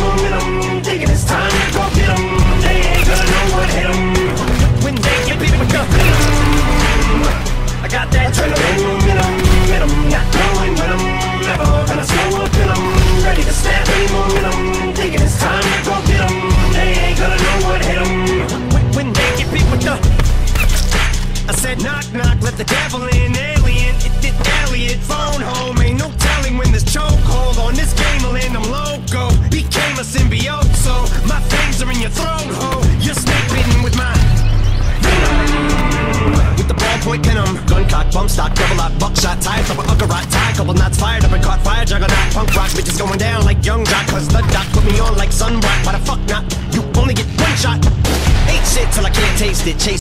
momentum time. They ain't gonna know what. When they get beat with the I got that not knowing when I'm Never gonna slow up. Ready to momentum time. They ain't gonna know what. When they get beat with the I said knock knock, let the devil in became a symbiote, so my fangs are in your throat, ho. You're snake bitten with my with the ballpoint venom, gun cock, bump stock, double Glock, buckshot, tie, up a uggerot, tie, couple knots fired up and caught fire, juggernaut, punk rock, bitches going down like young jock, cause the doc put me on like sunblock, why the fuck not? You only get one shot. Ate shit till I can't taste it, chase.